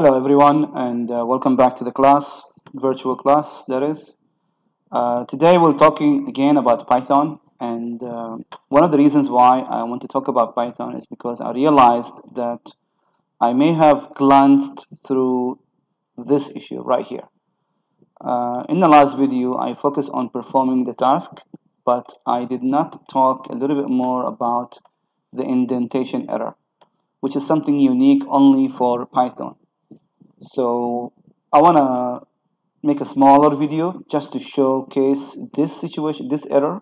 Hello everyone and uh, welcome back to the class, virtual class that is. Uh, today we're talking again about Python and uh, one of the reasons why I want to talk about Python is because I realized that I may have glanced through this issue right here. Uh, in the last video I focused on performing the task but I did not talk a little bit more about the indentation error which is something unique only for Python. So I want to make a smaller video just to showcase this situation, this error,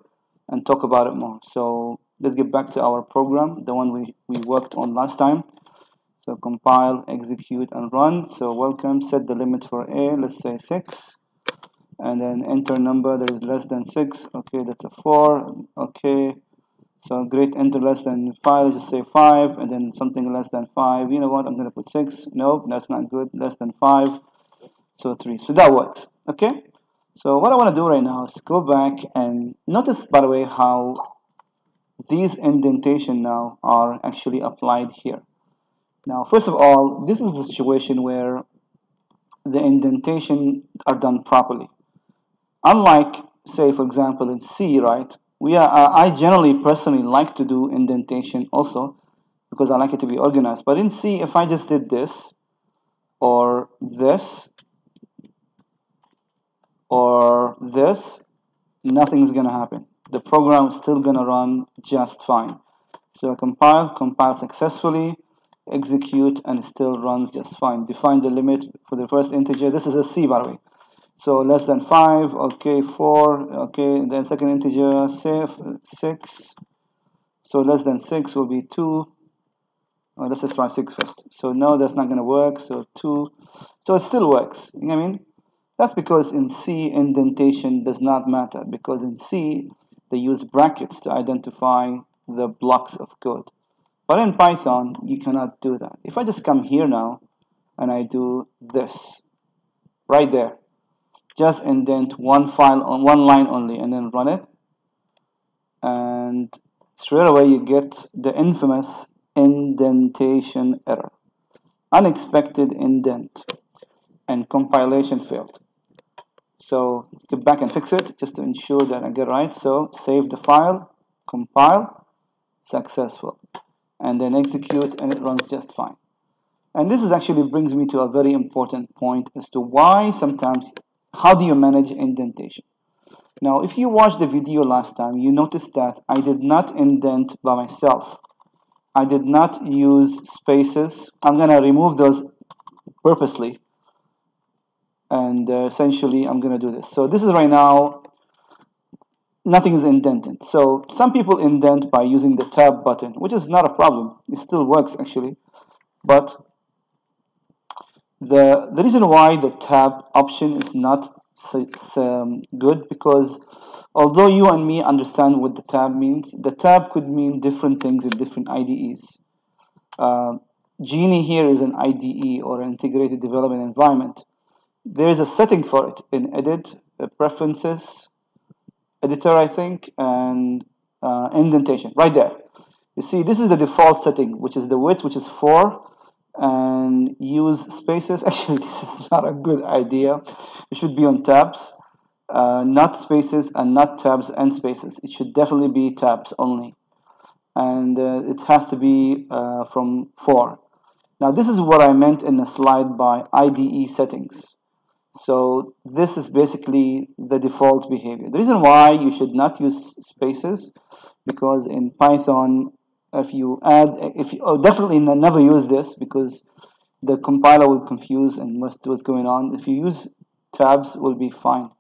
and talk about it more. So let's get back to our program, the one we, we worked on last time. So compile, execute, and run. So welcome, set the limit for A, let's say 6. And then enter number that is less than 6. Okay, that's a 4. Okay, so great enter less than 5, just say 5, and then something less than 5. You know what, I'm going to put 6. Nope, that's not good. Less than 5. So 3. So that works. Okay? So what I want to do right now is go back and notice, by the way, how these indentation now are actually applied here. Now, first of all, this is the situation where the indentation are done properly. Unlike, say, for example, in C, right? We are uh, I generally personally like to do indentation also because I like it to be organized. But in C if I just did this or this or this nothing's gonna happen. The program is still gonna run just fine. So I compile compile successfully execute and it still runs just fine. Define the limit for the first integer. This is a C by the way so less than 5 okay 4 okay then second integer safe 6 so less than 6 will be 2 oh, let's just try 6 first. So no that's not going to work. So 2 so it still works. You know what I mean? That's because in C indentation does not matter because in C they use brackets to identify the blocks of code. But in Python you cannot do that. If I just come here now and I do this right there just indent one file on one line only and then run it. And straight away you get the infamous indentation error. Unexpected indent and compilation failed. So get back and fix it just to ensure that I get right. So save the file compile successful. And then execute and it runs just fine. And this is actually brings me to a very important point as to why sometimes how do you manage indentation? Now, if you watched the video last time, you noticed that I did not indent by myself. I did not use spaces. I'm going to remove those purposely. And uh, essentially, I'm going to do this. So this is right now, nothing is indented. So some people indent by using the tab button, which is not a problem. It still works, actually. But the, the reason why the tab option is not um, good because although you and me understand what the tab means, the tab could mean different things in different IDEs. Uh, Geany here is an IDE or an integrated development environment. There is a setting for it in edit, uh, preferences, editor I think, and uh, indentation right there. You see this is the default setting which is the width which is 4 and use spaces. Actually, this is not a good idea. It should be on tabs, uh, not spaces and not tabs and spaces. It should definitely be tabs only. And uh, it has to be uh, from 4. Now, this is what I meant in the slide by IDE settings. So this is basically the default behavior. The reason why you should not use spaces because in Python if you add if you oh, definitely never use this because the compiler will confuse and must what's going on. If you use tabs will be fine.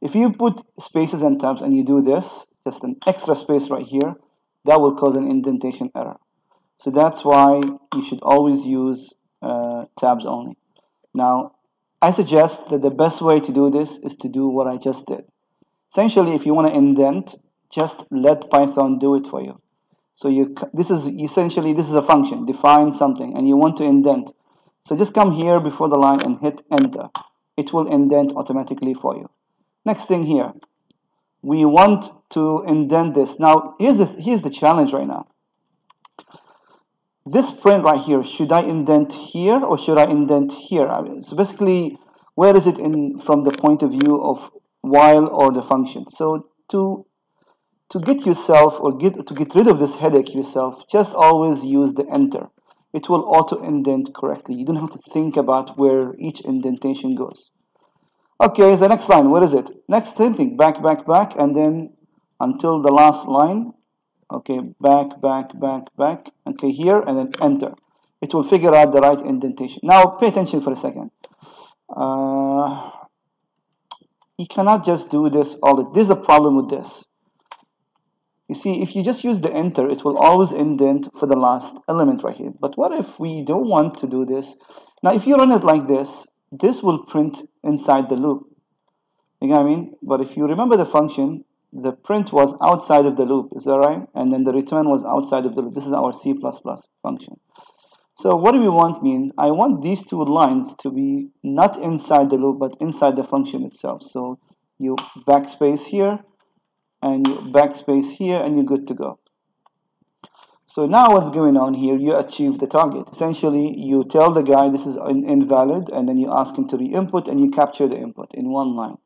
If you put spaces and tabs and you do this just an extra space right here that will cause an indentation error. So that's why you should always use uh, tabs only. Now I suggest that the best way to do this is to do what I just did. Essentially if you want to indent just let Python do it for you so you this is essentially this is a function, define something, and you want to indent. So just come here before the line and hit enter. It will indent automatically for you. Next thing here, we want to indent this. Now here's the here's the challenge right now. this print right here, should I indent here or should I indent here? So basically, where is it in from the point of view of while or the function? So to to get yourself or get to get rid of this headache yourself, just always use the enter. It will auto indent correctly. You don't have to think about where each indentation goes. Okay, the next line, what is it? Next same thing, back, back, back, and then until the last line. Okay, back, back, back, back. Okay, here, and then enter. It will figure out the right indentation. Now, pay attention for a second. Uh, you cannot just do this all the There's a problem with this. You see, if you just use the enter, it will always indent for the last element right here. But what if we don't want to do this? Now, if you run it like this, this will print inside the loop. You know what I mean? But if you remember the function, the print was outside of the loop, is that right? And then the return was outside of the loop. This is our C++ function. So what do we want means, I want these two lines to be not inside the loop, but inside the function itself. So you backspace here, and you backspace here, and you're good to go. So now what's going on here, you achieve the target. Essentially, you tell the guy this is in invalid, and then you ask him to re-input, and you capture the input in one line.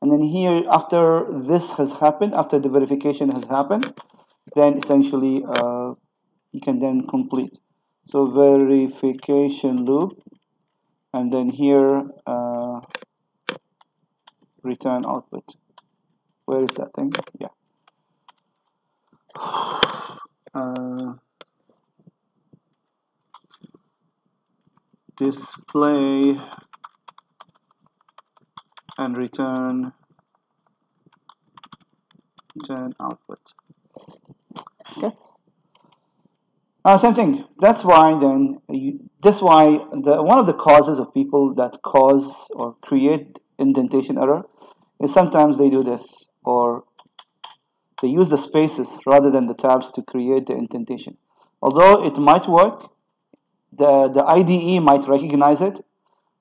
And then here, after this has happened, after the verification has happened, then essentially uh, you can then complete. So verification loop, and then here uh, return output. Where is that thing? Yeah. uh, display and return return output okay uh, same thing that's why then you, that's why the one of the causes of people that cause or create indentation error is sometimes they do this or they use the spaces rather than the tabs to create the indentation. Although it might work, the, the IDE might recognize it,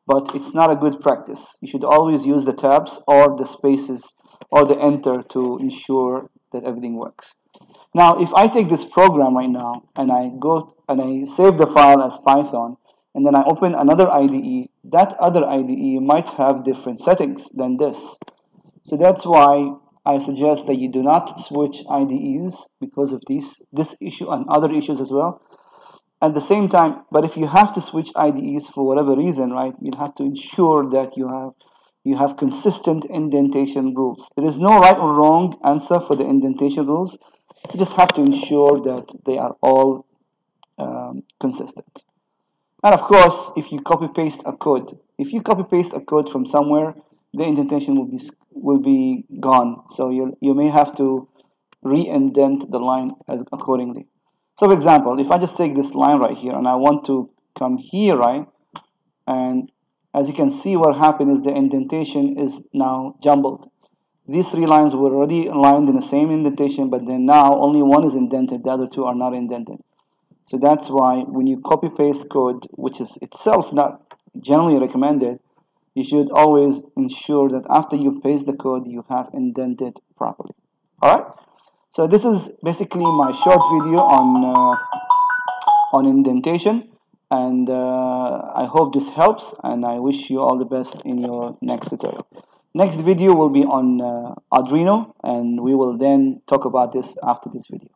but it's not a good practice. You should always use the tabs or the spaces or the enter to ensure that everything works. Now, if I take this program right now and I go and I save the file as Python, and then I open another IDE, that other IDE might have different settings than this. So that's why I suggest that you do not switch IDEs because of these, this issue and other issues as well. At the same time, but if you have to switch IDEs for whatever reason, right, you have to ensure that you have you have consistent indentation rules. There is no right or wrong answer for the indentation rules. You just have to ensure that they are all um, consistent. And of course, if you copy paste a code, if you copy paste a code from somewhere, the indentation will be will be gone. So you you may have to re-indent the line as accordingly. So for example, if I just take this line right here and I want to come here, right? And as you can see, what happened is the indentation is now jumbled. These three lines were already aligned in the same indentation, but then now only one is indented, the other two are not indented. So that's why when you copy paste code, which is itself not generally recommended, you should always ensure that after you paste the code you have indented properly. Alright? So this is basically my short video on uh, on indentation. And uh, I hope this helps and I wish you all the best in your next tutorial. Next video will be on uh, Arduino and we will then talk about this after this video